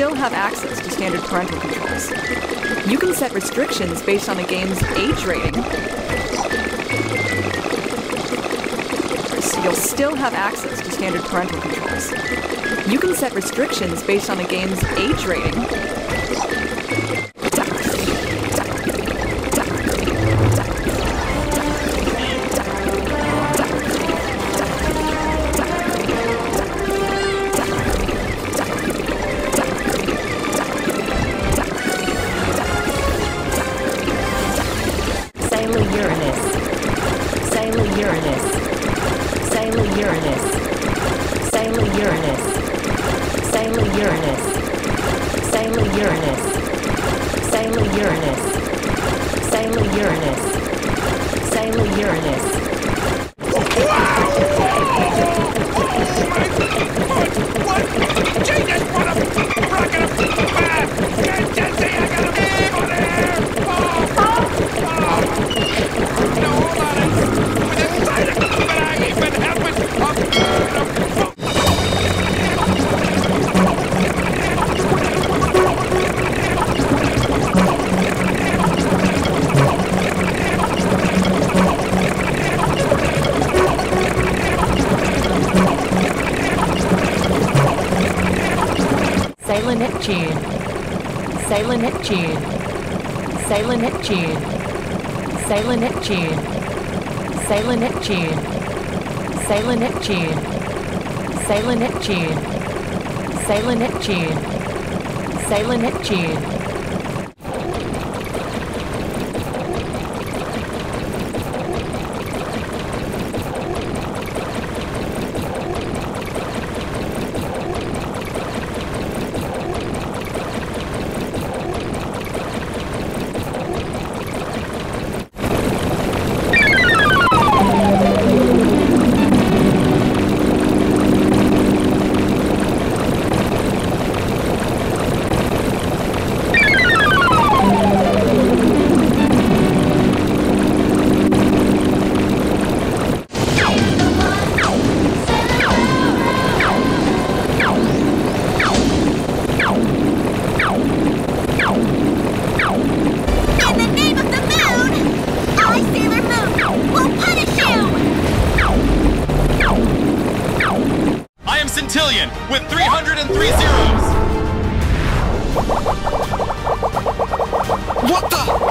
still have access to standard parental controls. You can set restrictions based on a game's age rating. You'll still have access to standard parental controls. You can set restrictions based on a game's age rating. Uranus. Sailor Uranus. Sailor Uranus. Sailor Uranus. Sailor Uranus. Sailor Uranus. Sailor Uranus. Sailor Uranus. Sailor Neptune. Sailor Neptune. Sailor Neptune. Sailor Neptune. Sailor Neptune. Sailor Neptune. Sailor Neptune. Sailor Neptune. Sailor Neptune. Centillion with 303 zeros. What the?